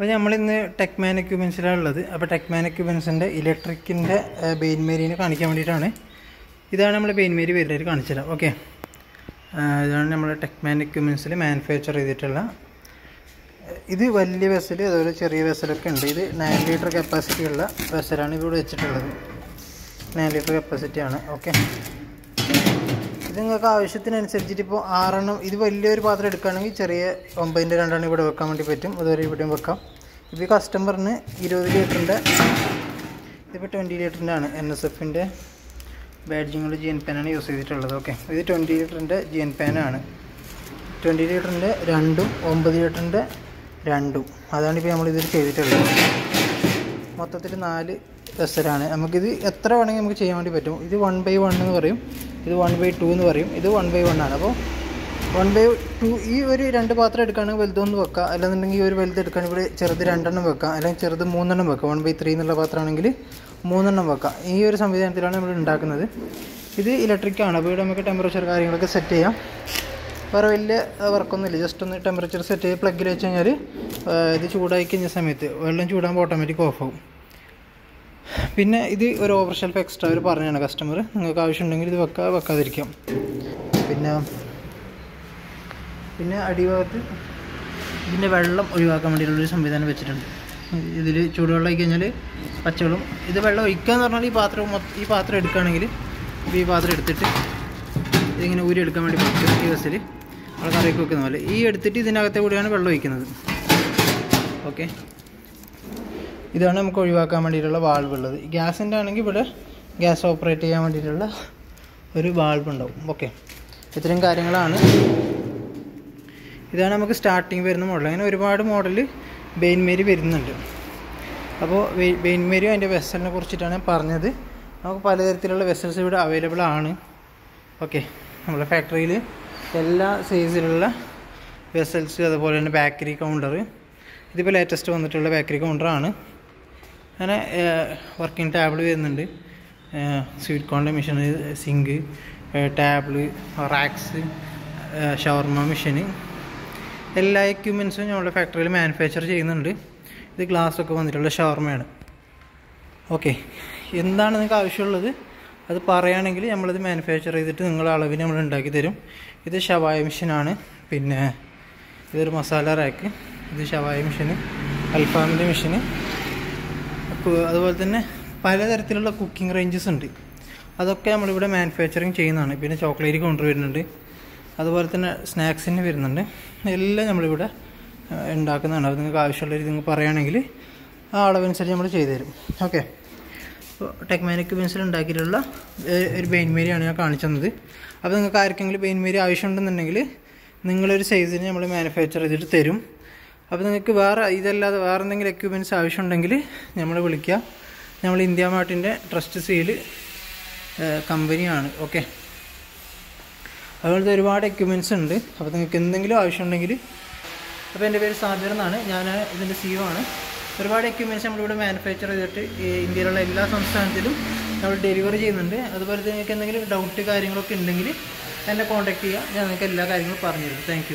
അപ്പോൾ നമ്മളിന്ന് ടെക്മാൻ എക്യുപ്മെൻസിലാണ് ഉള്ളത്. അപ്പോൾ ടെക്മാൻ എക്യുപ്മെൻസിന്റെ ഇലക്ട്രിക്കിന്റെ ബെയിൻമേരിനെ കാണിക്കാൻ വേണ്ടിയിട്ടാണ്. ഇതാണ് നമ്മൾ ബെയിൻമേരി വരുന്നത് കാണിച്ചത് ഓക്കെ ഇതാണ് നമ്മൾ ടെക്മാൻ എക്യുപ്മെൻസിൽ മാനുഫാക്ചർ ചെയ്തിട്ടുള്ള ഇത് വലിയ വെസൽ അതുപോലെ ചെറിയ വെസലൊക്കെ ഉണ്ട്. ഇത് നയൻ ലിറ്റർ കപ്പാസിറ്റി ഉള്ള വെസലാണ് ഇവിടെ വെച്ചിട്ടുള്ളത്. നയൻ ലിറ്റർ കപ്പാസിറ്റിയാണ് ഓക്കെ ഇത് നിങ്ങൾക്ക് ആവശ്യത്തിനനുസരിച്ചിട്ട് ഇപ്പോൾ ആറെണ്ണം ഇത് വലിയൊരു പാത്രം എടുക്കുകയാണെങ്കിൽ ചെറിയ ഒമ്പതിന്റെ രണ്ടെണ്ണം ഇവിടെ വെക്കാൻ വേണ്ടി പറ്റും. അതുവരെ ഇവിടെയും വെക്കാം. ഇപ്പോൾ കസ്റ്റമറിന് ഇരുപത് ലിറ്ററിന്റെ ഇതിപ്പോൾ ട്വന്റി ലിറ്ററിന്റെ ആണ് എൻ എസ് എഫിന്റെ ബാഡ്ജിങ്ങൾ ജി എൻ പാനാണ് യൂസ് ചെയ്തിട്ടുള്ളത്. ഓക്കെ. ഇത് ട്വന്റി ലിറ്ററിന്റെ ജി എൻ പാനാണ്. ട്വന്റി ലിറ്ററിന്റെ രണ്ടും ഒമ്പത് ലിറ്ററിന്റെ രണ്ടും. അതാണ് ഇപ്പോൾ ഇതിൽ ചെയ്തിട്ടുള്ളത്. മൊത്തത്തിൽ നാല് വെസലാണ് നമുക്കിത് എത്ര വേണമെങ്കിൽ നമുക്ക് ചെയ്യാൻ വേണ്ടി പറ്റും. ഇത് വൺ ബൈ വൺ എന്ന് പറയും. ഇത് വൺ ബൈ ടു എന്ന് പറയും. ഇത് വൺ ബൈ വൺ ആണ്. അപ്പോൾ വൺ ബൈ ടു ഈ ഒരു രണ്ട് പാത്രം എടുക്കുകയാണെങ്കിൽ വലുതൊന്ന് വെക്കാം. അല്ലെന്നുണ്ടെങ്കിൽ ഈ ഒരു വലുത് എടുക്കുകയാണെങ്കിൽ ഇവിടെ ചെറുത് രണ്ടെണ്ണം വെക്കാം. അല്ലെങ്കിൽ ചെറുത് മൂന്നെണ്ണം വെക്കാം. വൺ ബൈ ത്രീ എന്നുള്ള പാത്രമാണെങ്കിൽ മൂന്നെണ്ണം വെക്കാം. ഈ ഒരു സംവിധാനത്തിലാണ് നമ്മൾ ഉണ്ടാക്കുന്നത്. ഇത് ഇലക്ട്രിക്കാണ് അപ്പോൾ ഇവിടെ നമുക്ക് ടെമ്പറേച്ചർ കാര്യങ്ങളൊക്കെ സെറ്റ് ചെയ്യാം. വേറെ വലിയ വർക്കൊന്നുമില്ല ജസ്റ്റ് ഒന്ന് ടെമ്പറേച്ചർ സെറ്റ് ചെയ്ത് പ്ലഗിൽ വെച്ച് കഴിഞ്ഞാൽ ഇത് ചൂടായി കഴിഞ്ഞ സമയത്ത് വെള്ളം ചൂടാകുമ്പോൾ ഓട്ടോമാറ്റിക് ഓഫ് പിന്നെ ഇത് ഒരു ഓവർ ഷെൽഫ് എക്സ്ട്രാ ഒരു പറഞ്ഞാണ് കസ്റ്റമർ നിങ്ങൾക്ക് ആവശ്യമുണ്ടെങ്കിൽ ഇത് വെക്കാ വെക്കാതിരിക്കാം. പിന്നെ പിന്നെ അടിഭാഗത്ത് ഇതിന്റെ വെള്ളം ഒഴിവാക്കാൻ വേണ്ടിയിട്ടുള്ളൊരു സംവിധാനം വെച്ചിട്ടുണ്ട്. ഇതിൽ ചൂടുവെള്ളം ആയി കഴിഞ്ഞാൽ പച്ചവെള്ളം ഇത് വെള്ളം ഒഴിക്കുക എന്ന് പറഞ്ഞാൽ ഈ പാത്രം ഈ പാത്രം എടുക്കുകയാണെങ്കിൽ ഈ പാത്രം എടുത്തിട്ട് ഇതിങ്ങനെ ഊരി എടുക്കാൻ വേണ്ടി പറ്റും ഈ ബസ്സിൽ നമ്മൾ കറിയൊക്കെ വെക്കുന്ന പോലെ. ഈ എടുത്തിട്ട് ഇതിനകത്തെ കൂടിയാണ് വെള്ളം ഒഴിക്കുന്നത്. ഓക്കെ? ഇതാണ് നമുക്ക് ഒഴിവാക്കാൻ വേണ്ടിയിട്ടുള്ള വാൾവ് ഉള്ളത്. ഗ്യാസിന്റെ ആണെങ്കിൽ ഇവിടെ ഗ്യാസ് ഓപ്പറേറ്റ് ചെയ്യാൻ വേണ്ടിയിട്ടുള്ള ഒരു വാൾവ് ഉണ്ടാവും. ഓക്കെ ഇത്രയും കാര്യങ്ങളാണ്. ഇതാണ് നമുക്ക് സ്റ്റാർട്ടിങ് വരുന്ന മോഡൽ അങ്ങനെ ഒരുപാട് മോഡൽ ബെയിൻമേരി വരുന്നുണ്ട്. അപ്പോൾ ബെയിൻമേരി അതിന്റെ വെസലിനെ കുറിച്ചിട്ടാണ് ഞാൻ പറഞ്ഞത്. നമുക്ക് പലതരത്തിലുള്ള വെസൽസ് ഇവിടെ അവൈലബിൾ ആണ്. ഓക്കെ നമ്മുടെ ഫാക്ടറിയിൽ എല്ലാ സൈസിലുള്ള വെസൽസ് അതുപോലെ തന്നെ ബേക്കറി കൗണ്ടർ ഇതിപ്പോൾ ലേറ്റസ്റ്റ് വന്നിട്ടുള്ള ബേക്കറി കൗണ്ടറാണ് അങ്ങനെ വർക്കിംഗ് ടേബിൾ വരുന്നുണ്ട്. സ്വീറ്റ് കോണിന്റെ മെഷീൻ സിങ്ക് ടേബിൾ റാക്സ് ഷവർമ മെഷീന് എല്ലാ എക്യുപ്മെൻസും ഞങ്ങളുടെ ഫാക്ടറിയിൽ മാനുഫാക്ചർ ചെയ്യുന്നുണ്ട്. ഇത് ഗ്ലാസ് ഒക്കെ വന്നിട്ടുള്ള ഷവർമയാണ് ഓക്കെ എന്താണ് നിങ്ങൾക്ക് ആവശ്യമുള്ളത്? അത് പറയുകയാണെങ്കിൽ നമ്മളത് മാനുഫാക്ചർ ചെയ്തിട്ട് നിങ്ങളുടെ അളവിന് നമ്മൾ ഉണ്ടാക്കി തരും. ഇത് ഷവായ മെഷീനാണ് പിന്നെ ഇതൊരു മസാല റാക്ക് ഇത് ഷവായ മെഷീന് അൽഫാമിന്റെ മെഷീന് അതുപോലെ തന്നെ പലതരത്തിലുള്ള കുക്കിംഗ് റേഞ്ചസ് ഉണ്ട്. അതൊക്കെ നമ്മളിവിടെ മാനുഫാക്ചറിങ് ചെയ്യുന്നതാണ്. പിന്നെ ചോക്ലേറ്റ് കൗണ്ടർ വരുന്നുണ്ട് അതുപോലെ തന്നെ സ്നാക്സിന് വരുന്നുണ്ട്. എല്ലാം നമ്മളിവിടെ ഉണ്ടാക്കുന്നതാണ്. അത് നിങ്ങൾക്ക് ആവശ്യമുള്ള രീതി നിങ്ങൾക്ക് പറയുകയാണെങ്കിൽ ആ അളവനുസരിച്ച് നമ്മൾ ചെയ്തു തരും. ഓക്കെ അപ്പോൾ ടെക്മാനിക് പെൻസിൽ ഉണ്ടാക്കിയിട്ടുള്ള ഒരു പെയിൻമേരിയാണ് ഞാൻ കാണിച്ചു തന്നത്. അപ്പോൾ നിങ്ങൾക്ക് ആർക്കെങ്കിലും പെയിൻമേരി ആവശ്യമുണ്ടെന്നുണ്ടെങ്കിൽ നിങ്ങളൊരു സൈസിന് നമ്മൾ മാനുഫാക്ചർ ചെയ്തിട്ട് തരും. അപ്പോൾ നിങ്ങൾക്ക് വേറെ ഇതല്ലാതെ വേറെ എന്തെങ്കിലും എക്യുപ്മെന്റ്സ് ആവശ്യമുണ്ടെങ്കിൽ നമ്മൾ വിളിക്കുക. നമ്മൾ ഇന്ത്യ മാർട്ടിന്റെ ട്രസ്റ്റ് സീൽ കമ്പനിയാണ് ഓക്കെ അതുപോലത്തെ ഒരുപാട് എക്യുപ്മെന്റ്സ് ഉണ്ട്. അപ്പോൾ നിങ്ങൾക്ക് എന്തെങ്കിലും ആവശ്യമുണ്ടെങ്കിൽ അപ്പോൾ എന്റെ പേര് സാജർ എന്നാണ്. ഞാൻ ഇതിന്റെ സിഇഒ ആണ്. ഒരുപാട് എക്യുപ്മെന്റ്സ് നമ്മളിവിടെ മാനുഫാക്ചർ ചെയ്തിട്ട് ഇന്ത്യയിലുള്ള എല്ലാ സംസ്ഥാനത്തിലും നമ്മൾ ഡെലിവറി ചെയ്യുന്നുണ്ട്. അതുപോലെ തന്നെ നിങ്ങൾക്ക് എന്തെങ്കിലും ഡൗട്ട് കാര്യങ്ങളൊക്കെ ഉണ്ടെങ്കിൽ എന്നെ കോൺടാക്ട് ചെയ്യുക. ഞാൻ നിങ്ങൾക്ക് എല്ലാ കാര്യങ്ങളും പറഞ്ഞു തരും താങ്ക്